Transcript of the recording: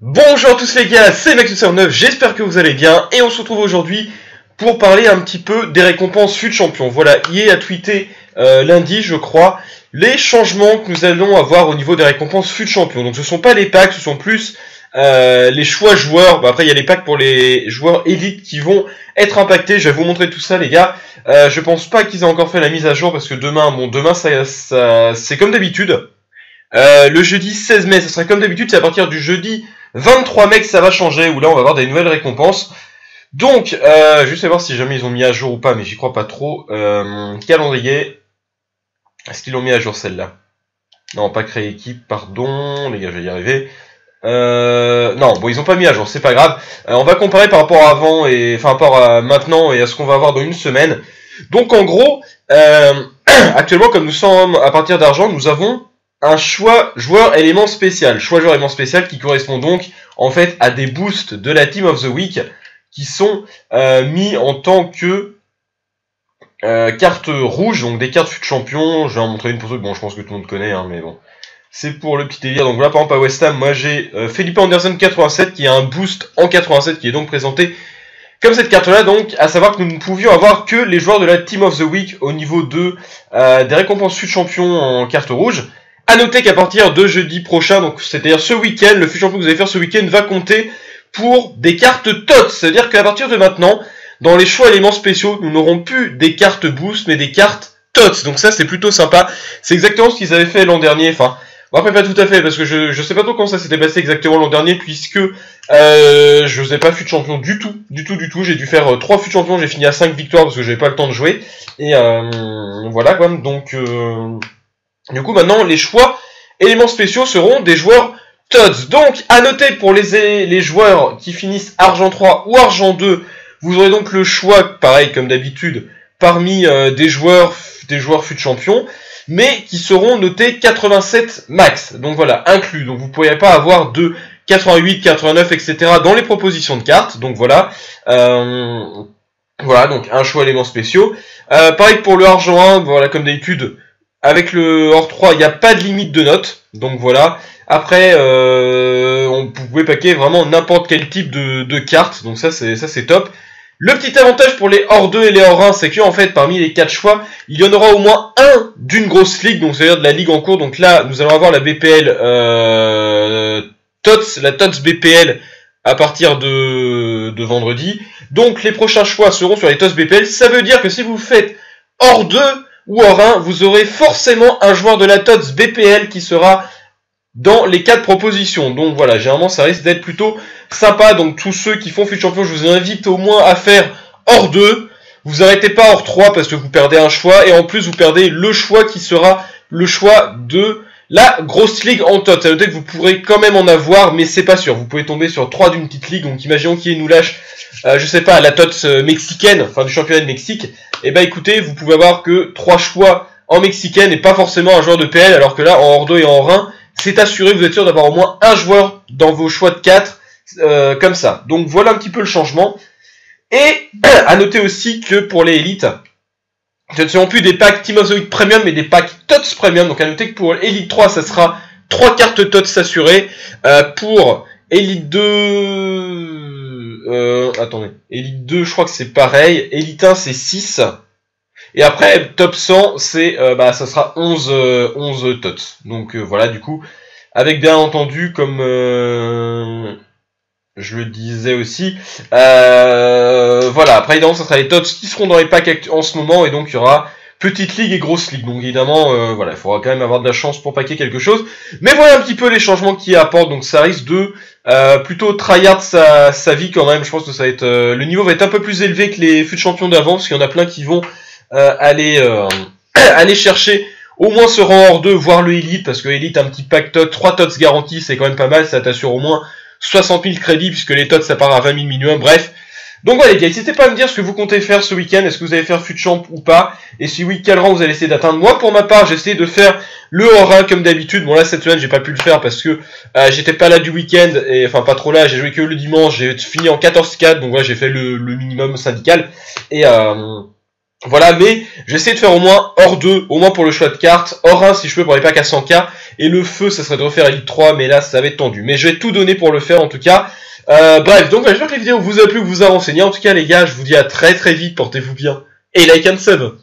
Bonjour à tous les gars, c'est Max9, j'espère que vous allez bien et on se retrouve aujourd'hui pour parler un petit peu des récompenses FUT Champion. Voilà, EA a tweeté euh, lundi je crois les changements que nous allons avoir au niveau des récompenses FUT Champion. Donc ce sont pas les packs, ce sont plus euh, les choix joueurs. Après il y a les packs pour les joueurs élites qui vont être impactés. Je vais vous montrer tout ça les gars. Euh, je pense pas qu'ils aient encore fait la mise à jour parce que demain, bon demain ça, c'est comme d'habitude. Euh, le jeudi 16 mai, ça sera comme d'habitude, c'est à partir du jeudi 23 mai que ça va changer, où là on va avoir des nouvelles récompenses. Donc, euh, je vais voir si jamais ils ont mis à jour ou pas, mais j'y crois pas trop. Euh, calendrier. Est-ce qu'ils l'ont mis à jour celle-là? Non, pas créer équipe, pardon. Les gars, je vais y arriver. Euh, non, bon, ils ont pas mis à jour, c'est pas grave. Euh, on va comparer par rapport à avant et enfin par rapport à maintenant et à ce qu'on va avoir dans une semaine. Donc en gros, euh, actuellement, comme nous sommes à partir d'argent, nous avons un choix joueur élément spécial. Choix joueur élément spécial qui correspond donc en fait à des boosts de la Team of the Week qui sont mis en tant que cartes rouges, donc des cartes fut champion. Je vais en montrer une pour ceux bon, je pense que tout le monde connaît, hein, mais bon. C'est pour le petit délire. Donc voilà, par exemple à West Ham, moi j'ai euh, Felipe Anderson 87 qui a un boost en 87 qui est donc présenté comme cette carte-là, donc, à savoir que nous ne pouvions avoir que les joueurs de la Team of the Week au niveau de euh, des récompenses fut champion en carte rouge. À noter qu'à partir de jeudi prochain, donc c'est-à-dire ce week-end, le fut champion que vous allez faire ce week-end va compter pour des cartes TOTS. C'est-à-dire qu'à partir de maintenant, dans les choix éléments spéciaux, nous n'aurons plus des cartes boost, mais des cartes TOTS. Donc ça, c'est plutôt sympa. C'est exactement ce qu'ils avaient fait l'an dernier. Enfin, bon, après pas tout à fait, parce que je, je sais pas trop comment ça s'était passé exactement l'an dernier, puisque euh, je faisais pas fut champion du tout, du tout, du tout. J'ai dû faire euh, 3 fut champions, j'ai fini à 5 victoires parce que j'avais pas le temps de jouer. Et euh, voilà quoi. Donc euh, du coup maintenant les choix éléments spéciaux seront des joueurs TODS. Donc à noter pour les, les joueurs qui finissent argent 3 ou argent 2, vous aurez donc le choix, pareil comme d'habitude, parmi euh, des joueurs des joueurs fut champion, mais qui seront notés 87 max. Donc voilà, inclus. Donc vous ne pourrez pas avoir de 88, 89, etc. dans les propositions de cartes. Donc voilà. Euh, voilà, donc un choix éléments spéciaux. Euh, pareil pour le argent 1, voilà, comme d'habitude, avec le hors 3, il n'y a pas de limite de notes. Donc voilà. Après, euh, on pouvait paquer vraiment n'importe quel type de, de carte. Donc ça, c'est ça c'est top. Le petit avantage pour les hors 2 et les hors 1, c'est que en fait, parmi les quatre choix, il y en aura au moins un d'une grosse ligue, donc c'est-à-dire de la ligue en cours. Donc là, nous allons avoir la BPL euh, TOTS, la TOTS BPL à partir de, de vendredi. Donc les prochains choix seront sur les TOTS BPL. Ça veut dire que si vous faites hors 2 ou hors 1, vous aurez forcément un joueur de la TOTS BPL qui sera dans les quatre propositions. Donc voilà, généralement ça risque d'être plutôt sympa. Donc tous ceux qui font Fut Champion, je vous invite au moins à faire hors 2. Vous arrêtez pas hors 3 parce que vous perdez un choix. Et en plus vous perdez le choix qui sera le choix de la grosse ligue en tot. Veut dire que vous pourrez quand même en avoir, mais c'est pas sûr. Vous pouvez tomber sur 3 d'une petite ligue. Donc imaginons qu'il nous lâche, euh, je sais pas, la tot mexicaine, enfin du championnat de Mexique. Et eh bah ben, écoutez, vous pouvez avoir que 3 choix en mexicaine et pas forcément un joueur de PL, alors que là en hors 2 et en hors 1, c'est assuré, vous êtes sûr d'avoir au moins un joueur dans vos choix de 4, euh, comme ça. Donc voilà un petit peu le changement. Et à noter aussi que pour les élites, ce ne seront plus des packs Team Premium, mais des packs TOTS Premium. Donc à noter que pour Elite 3, ça sera 3 cartes TOTS assurées. Euh, pour Elite 2... Euh, attendez. Elite 2, je crois que c'est pareil. Elite 1, c'est 6. Et après, top 100, c'est, euh, bah, ça sera 11, euh, 11 tots. Donc euh, voilà, du coup, avec bien entendu, comme euh, je le disais aussi, euh, voilà, après évidemment, ça sera les tots qui seront dans les packs en ce moment, et donc il y aura petite ligue et grosse ligue. Donc évidemment, voilà, il faudra quand même avoir de la chance pour paquer quelque chose. Mais voilà un petit peu les changements qui apportent, donc ça risque de plutôt tryhard sa, sa vie quand même. Je pense que ça va être, le niveau va être un peu plus élevé que les fut champions d'avant, parce qu'il y en a plein qui vont euh, aller, euh, aller chercher au moins ce rang hors 2, voire le Elite, parce que Elite, un petit pack TOT, 3 TOTS garantis, c'est quand même pas mal, ça t'assure au moins 60 000 crédits, puisque les TOTS, ça part à 20 000 minimum, bref. Donc voilà les gars, n'hésitez pas à me dire ce que vous comptez faire ce week-end, est-ce que vous allez faire fut champ ou pas, et si oui, quel rang vous allez essayer d'atteindre. Moi pour ma part, j'ai essayé de faire le hors comme d'habitude. Bon là cette semaine j'ai pas pu le faire parce que euh, j'étais pas là du week-end, et enfin pas trop là, j'ai joué que le dimanche, j'ai fini en 14-4, donc voilà j'ai fait le, minimum syndical. Et euh, voilà, mais j'essaie de faire au moins hors 2, au moins pour le choix de cartes, hors 1 si je peux pour les packs à 100k, et le feu ça serait de refaire Elite 3, mais là ça va être tendu. Mais je vais tout donner pour le faire en tout cas. Euh, bref, donc j'espère que la vidéo vous a plu, vous a renseigné. En tout cas, les gars, je vous dis à très très vite, portez-vous bien. Et like and sub